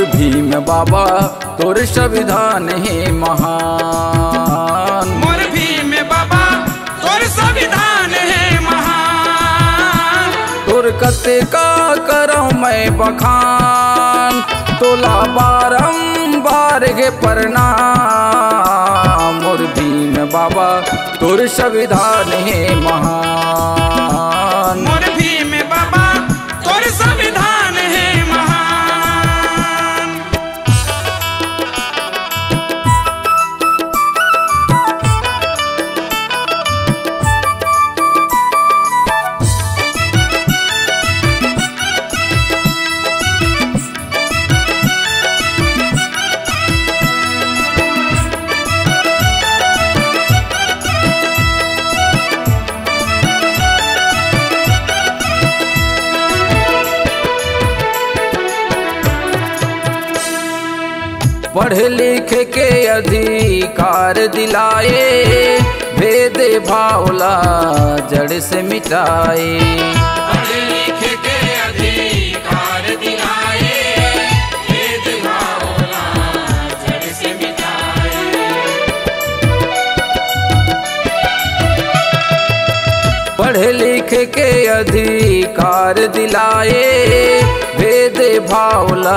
बाबा तोर संविधान है महान। मोर भीम बाबा तोर संविधान है महान। तोर कते का करो मैं बखान तोला बारंबार के प्रणाम। मोर भीम बाबा तोर संविधान है महान। पढ़ लिख के अधिकार दिलाए भेद भावला जड़ से मिटाए। पढ़ लिख के अधिकार दिलाए भेद भावला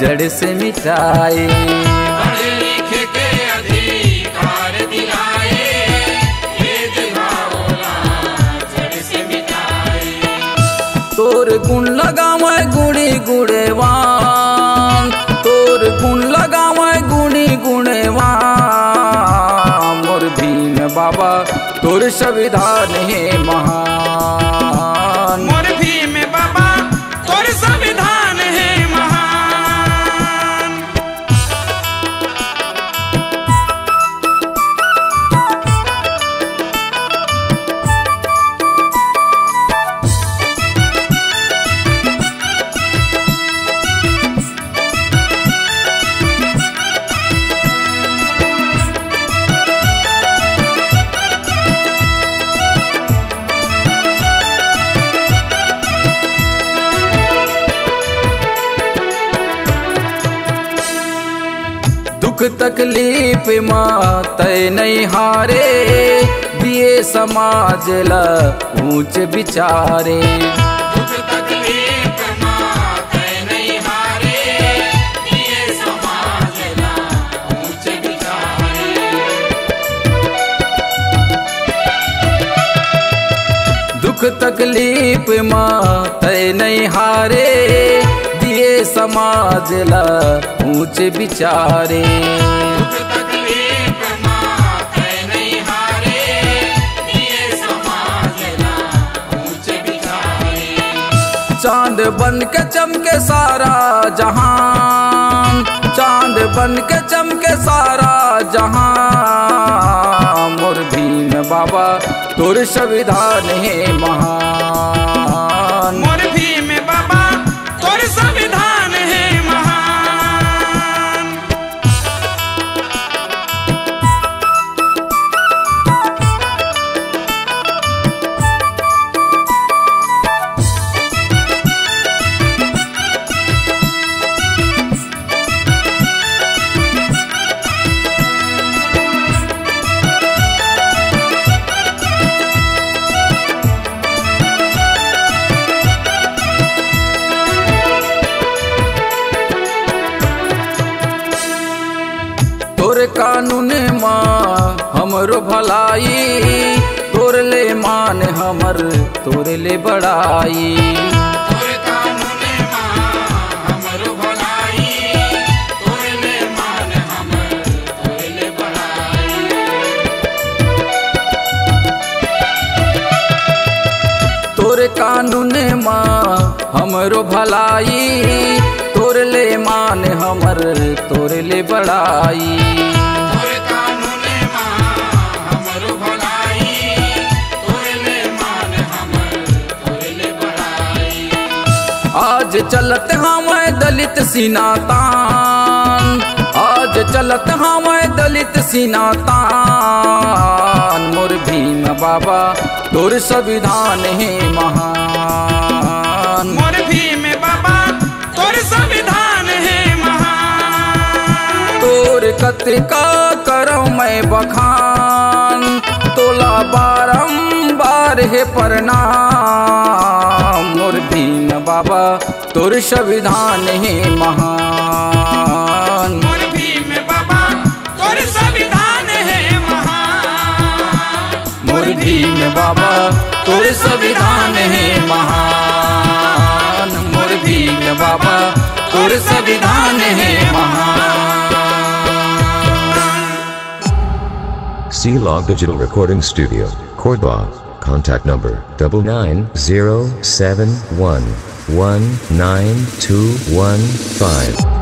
जड़ से मिटाए। संविधान है महान दुख तकलीफ़ माँ तय नहीं हारे, दिए समाज ला ऊंच विचारे दुख तकलीफ़ माते नहीं हारे ये समाज ला ऊंच विचारे दुख तकलीफ़ माँ तय नहीं हारे समाज ला ऊंच विचारे चाँद बन के चमके सारा जहान। चाँद बन के चमके सारा जहान। मोर भीम बाबा, तोर संविधान है महान। कानून माँ हमरो भलाई तोर ले मान हमर तोर ले बड़ाई। तोर कानून माँ हमरो भलाई तोर ले मान हमर तोर ले बड़ाई। आज चलत हमें दलित सीनातान। आज चलत हमें दलित सीनातान। मोर भीम बाबा तोर संविधान है महान। मोर भीम बाबा तोर संविधान है महान। तोर कतिका करो मैं बखान तोला बारंबार है प्रणाम। बाबा तुर संविधान ही महान। बाबा तुर संविधान है महान। मुर्दी में बाबा तुर संविधान है महान। C log digital recording studio Korba contact number double nine zero seven one 19215.